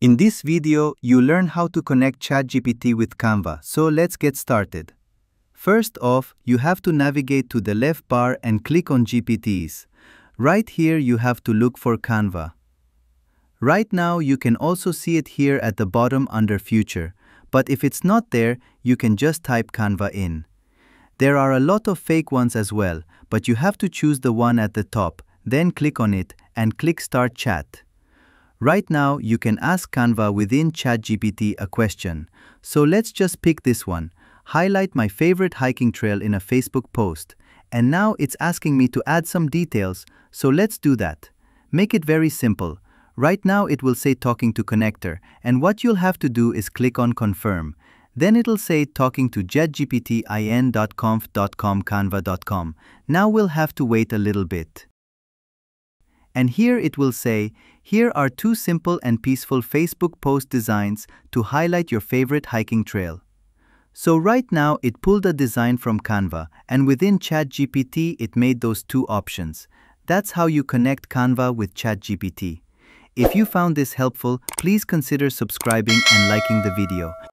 In this video, you learn how to connect ChatGPT with Canva, so let's get started. First off, you have to navigate to the left bar and click on GPTs. Right here you have to look for Canva. Right now you can also see it here at the bottom under Future, but if it's not there, you can just type Canva in. There are a lot of fake ones as well, but you have to choose the one at the top, then click on it and click Start Chat. Right now, you can ask Canva within ChatGPT a question. So let's just pick this one. Highlight my favorite hiking trail in a Facebook post. And now it's asking me to add some details, so let's do that. Make it very simple. Right now it will say talking to connector, and what you'll have to do is click on confirm. Then it'll say talking to jetgptin.conf.com canva.com. Now we'll have to wait a little bit. And here it will say, here are two simple and peaceful Facebook post designs to highlight your favorite hiking trail. So right now it pulled a design from Canva and within ChatGPT it made those two options. That's how you connect Canva with ChatGPT. If you found this helpful, please consider subscribing and liking the video.